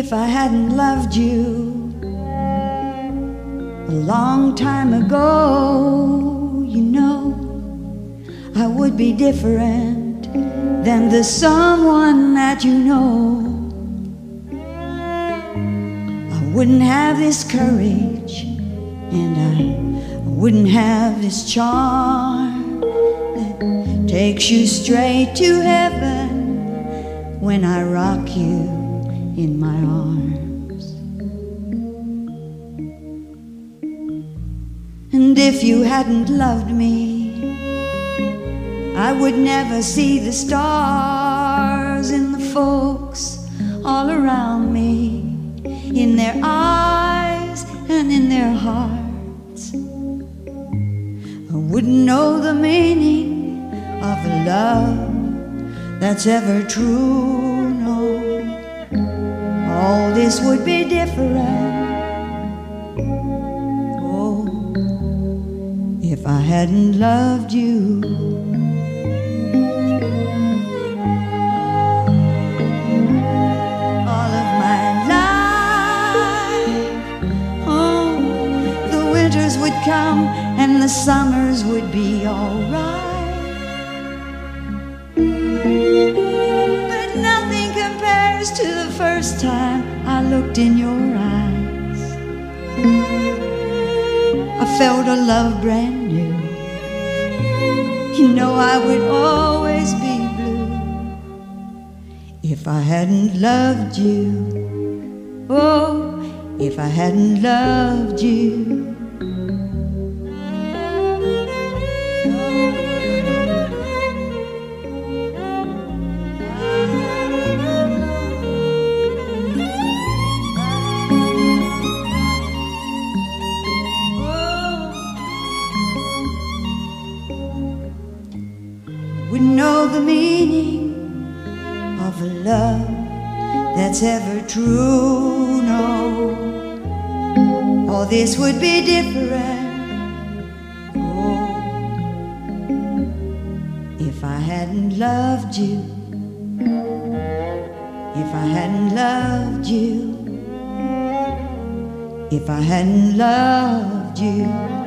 if I hadn't loved you a long time ago, you know, I would be different than the someone that you know. I wouldn't have this courage and I wouldn't have this charm that takes you straight to heaven when I rock you in my arms. And if you hadn't loved me, I would never see the stars in the folks all around me, in their eyes and in their hearts. I wouldn't know the meaning of a love that's ever true, no. All this would be different. Oh, if I hadn't loved you. All of my life, oh, the winters would come and the summers would be alright. But nothing compares to first time I looked in your eyes. I felt a love brand new. You know I would always be blue if I hadn't loved you. Oh, if I hadn't loved you. Would know the meaning of a love that's ever true. No, all this would be different. Oh, if I hadn't loved you, if I hadn't loved you, if I hadn't loved you.